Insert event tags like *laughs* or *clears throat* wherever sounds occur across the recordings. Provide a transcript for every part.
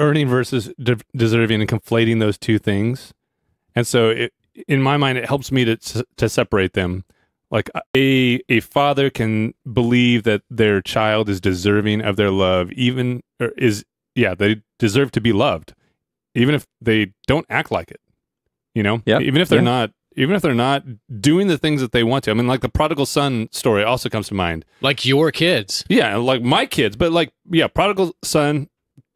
earning versus de- deserving and conflating those two things. And so, it, in my mind, it helps me to to separate them. Like a a father can believe that their child is deserving of their love, even or is yeah, they deserve to be loved, even if they don't act like it. You know, Yep. even if they're Yeah. not, even if they're not doing the things that they want to. I mean, like the prodigal son story also comes to mind. Like your kids. Yeah, like my kids, but like yeah, prodigal son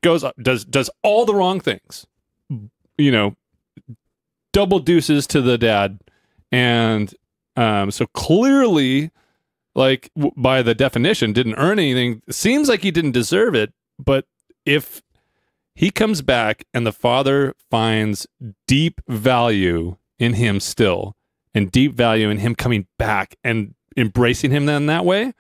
goes up, does does all the wrong things. You know, double deuces to the dad, and um, so clearly, like by the definition, didn't earn anything. Seems like he didn't deserve it, but if he comes back and the father finds deep value in him still, and deep value in him coming back and embracing him then that way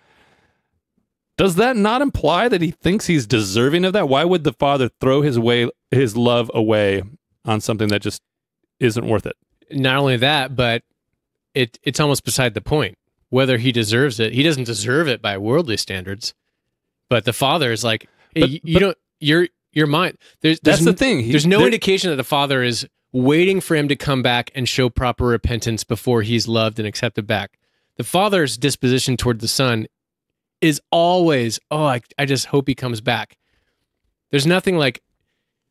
does that not imply that he thinks he's deserving of that? Why would the father throw his way his love away on something that just isn't worth it? Not only that, but it it's almost beside the point whether he deserves it. He doesn't deserve it by worldly standards. But the father is like, hey, But- you, you don't you're you're mine. There's there's That's the thing. He- there's no there- indication that the father is waiting for him to come back and show proper repentance before he's loved and accepted back. The father's disposition toward the son is always, oh, I, I just hope he comes back. There's nothing like,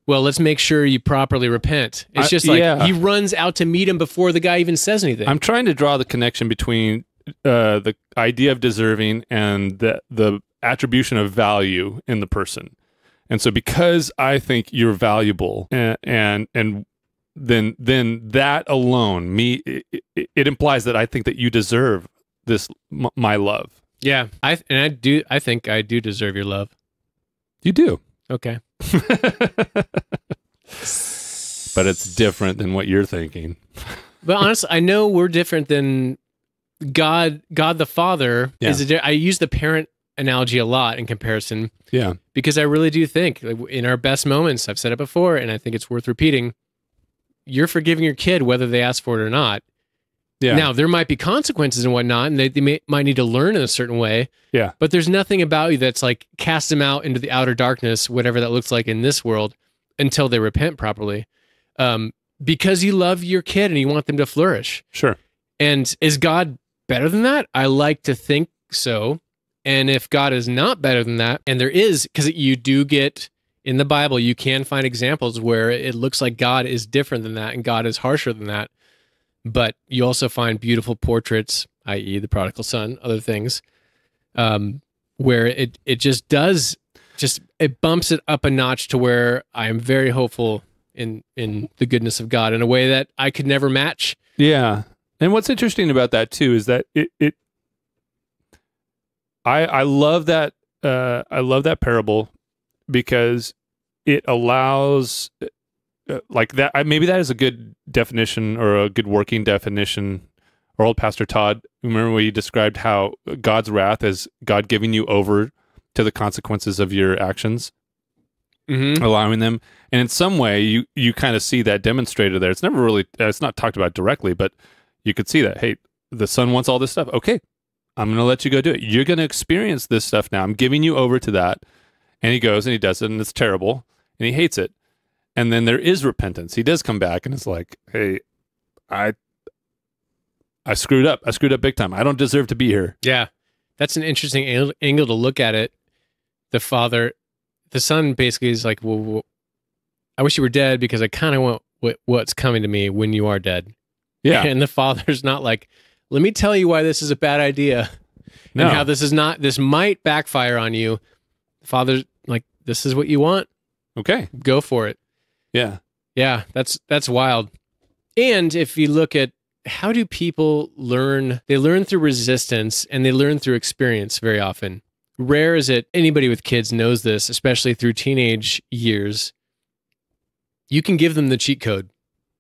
well, let's make sure you properly repent. It's I- just like yeah. he runs out to meet him before the guy even says anything. I'm trying to draw the connection between uh, the idea of deserving and the the attribution of value in the person. And so, because I think you're valuable, and and, and then then that alone, me, it, it, it implies that I think that you deserve this my love. Yeah, I and I do. I think I do deserve your love. You do. Okay. *laughs* but it's different than what you're thinking. But honestly, I know we're different than God. God the Father is. A, I use the parent analogy a lot in comparison Yeah. because I really do think like, in our best moments, I've said it before, and I think it's worth repeating. You're forgiving your kid whether they ask for it or not. Yeah. Now there might be consequences and whatnot, and they, they may, might need to learn in a certain way. Yeah. But there's nothing about you that's like cast them out into the outer darkness, whatever that looks like in this world, until they repent properly, um, because you love your kid and you want them to flourish. Sure. And is God better than that? I like to think so. And if God is not better than that, and there is, because you do get in the Bible, you can find examples where it looks like God is different than that and God is harsher than that. But you also find beautiful portraits, i.e., the prodigal son, other things, um, where it it just does just it bumps it up a notch to where I am very hopeful in in the goodness of God in a way that I could never match. Yeah. And what's interesting about that too is that it, it I I love that uh I love that parable because it allows uh, like that I, maybe that is a good definition or a good working definition. Or old pastor Todd remember when you described how God's wrath is God giving you over to the consequences of your actions? Mm-hmm. allowing them. And in some way you you kind of see that demonstrated there. It's never really uh, it's not talked about directly but you could see that hey the son wants all this stuff. Okay i'm going to let you go do it. You're going to experience this stuff now. I'm giving you over to that. And he goes and he does it and it's terrible and he hates it and then there is repentance he does come back and it's like hey i i screwed up i screwed up big time i don't deserve to be here Yeah, that's an interesting angle to look at it. The father, the son, basically is like, "Well, well I wish you were dead because I kind of want what, what's coming to me when you are dead." yeah *laughs* and the father's not like, "Let me tell you why this is a bad idea no and how this is not. This might backfire on you." The father's like, "This is what you want. okay Go for it." Yeah Yeah, that's that's wild. And if you look at how do people learn? They learn through resistance and they learn through experience very often. Rare is it anybody with kids knows this, especially through teenage years. You can give them the cheat code.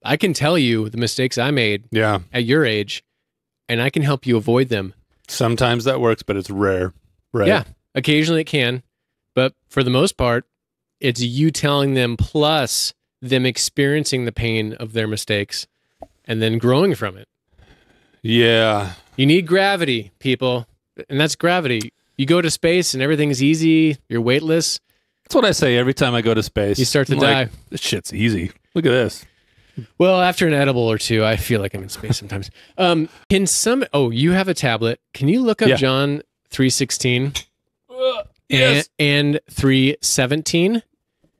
I can tell you the mistakes I made yeah at your age and I can help you avoid them. sometimes that works but it's rare right Yeah, occasionally it can, but for the most part, it's you telling them plus them experiencing the pain of their mistakes and then growing from it. yeah You need gravity, people, and that's gravity. You go to space and everything's easy, you're weightless. That's what I say every time I go to space. You start to I'm die. like, this shit's easy. Look at this. Well, after an edible or two, I feel like I'm in space sometimes. Um, can some? Oh, you have a tablet. Can you look up Yeah. John three sixteen Yes. and, and three seventeen?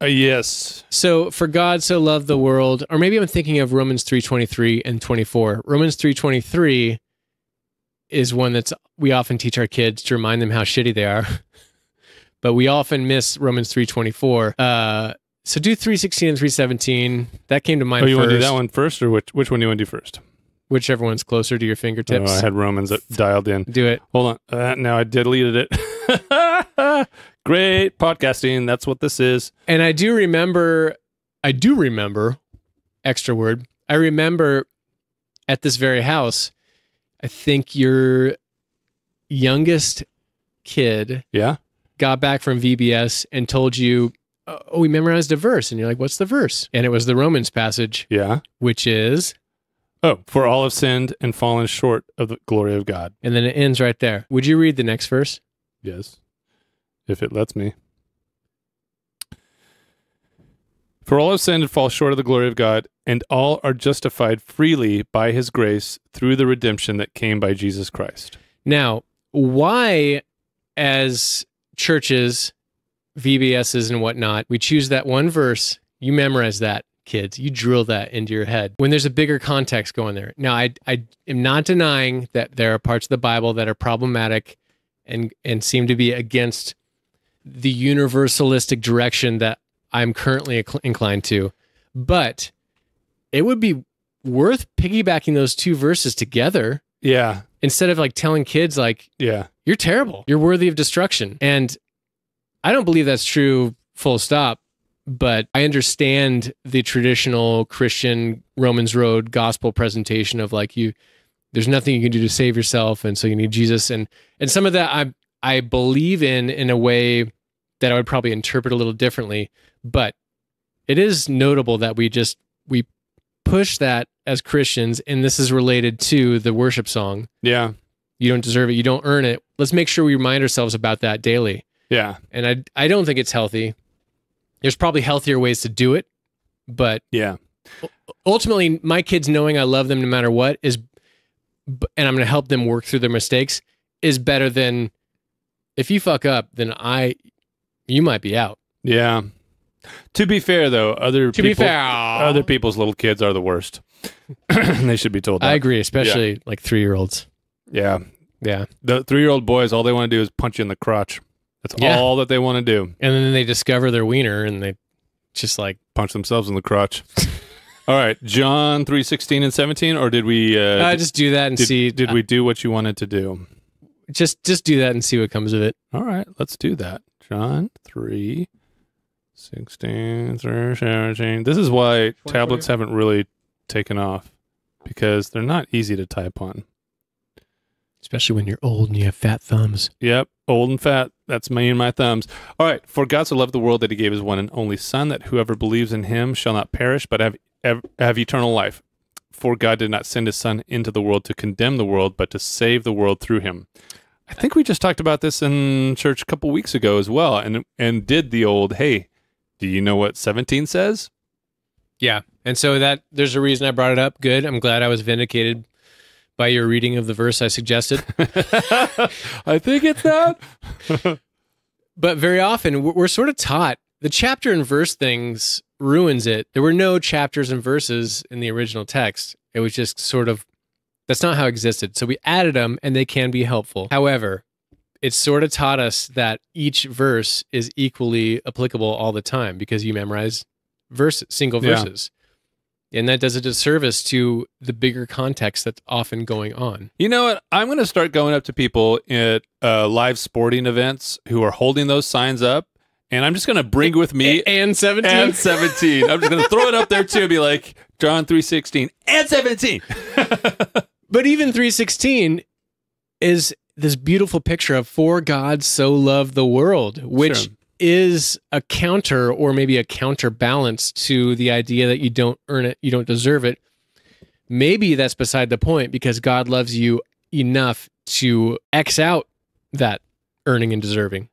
Uh, yes. So, for God so loved the world, or maybe I'm thinking of Romans three twenty three and twenty four. Romans three twenty three is one that's we often teach our kids to remind them how shitty they are, *laughs* but we often miss Romans three twenty four. Uh, so do three sixteen and three seventeen. That came to mind Oh, you first. want to do that one first, or which which one do you want to do first? Whichever one's closer to your fingertips. Oh, I had Romans dialed in. do it. Hold on. Uh, now I deleted it. *laughs* *laughs* Great podcasting. That's what this is. And I do remember, I do remember, extra word. I remember at this very house, I think your youngest kid Yeah. got back from VBS and told you, "Oh, we memorized a verse," and you're like, "What's the verse?" And it was the Romans passage, Yeah. which is, Oh, for all have sinned and fallen short of the glory of God. and then it ends right there. Would you read the next verse? Yes. If it lets me. For all have sinned and fall short of the glory of God, and all are justified freely by his grace through the redemption that came by Jesus Christ. Now, why, as churches, VBSs, and whatnot, we choose that one verse, you memorize that, kids, you drill that into your head when there's a bigger context going there. Now, I, I am not denying that there are parts of the Bible that are problematic and, and seem to be against the universalistic direction that I'm currently inclined to. But it would be worth piggybacking those two verses together Yeah. instead of like telling kids like Yeah. you're terrible you're worthy of destruction and i don't believe that's true full stop but i understand the traditional christian romans road gospel presentation of like you there's nothing you can do to save yourself and so you need jesus and and some of that i i believe in in a way that i would probably interpret a little differently but it is notable that we just we push that as christians and this is related to the worship song Yeah. you don't deserve it you don't earn it let's make sure we remind ourselves about that daily Yeah. and i i don't think it's healthy there's probably healthier ways to do it but Yeah. ultimately my kids knowing i love them no matter what is and i'm going to help them work through their mistakes is better than if you fuck up then i you might be out Yeah. To be fair, though, other to people, be fair other people's little kids are the worst. *clears throat* they should be told that. i agree especially like three year olds Yeah. yeah The three year old boys, all they want to do is punch you in the crotch. That's Yeah. all that they want to do. and then they discover their wiener and they just like Punch themselves in the crotch. *laughs* all right. John three sixteen and 17, or did we uh, uh, just do that and did, see did we do what you wanted to do? Just just do that and see what comes of it All right, let's do that. John 3 16 through 17. This is why tablets haven't really taken off because they're not easy to type on. especially when you're old and you have fat thumbs Yep, old and fat. That's me and my thumbs. All right. For God so loved the world that he gave his one and only Son, that whoever believes in him shall not perish, but have, have, have eternal life. For God did not send his Son into the world to condemn the world, but to save the world through him. I think we just talked about this in church a couple weeks ago as well, and and did the old hey, do you know what seventeen says? Yeah. And so that there's a reason I brought it up. Good. I'm glad I was vindicated by your reading of the verse I suggested. *laughs* *laughs* I think it's that. *laughs* but very often we're, we're sort of taught the chapter and verse things ruins it. There were no chapters and verses in the original text. It was just sort of that's not how it existed. So we added them and they can be helpful. However, it sort of taught us that each verse is equally applicable all the time because you memorize verse single Yeah. verses. And that does a disservice to the bigger context that's often going on. You know what? I'm going to start going up to people at uh, live sporting events who are holding those signs up, and I'm just going to bring with me and 17. and 17. I'm just going to throw it up there too and be like John 3:16 and 17. *laughs* But even 316 is this beautiful picture of for God so loved the world, which Sure. is a counter or maybe a counterbalance to the idea that you don't earn it, you don't deserve it. Maybe that's beside the point because God loves you enough to X out that earning and deserving.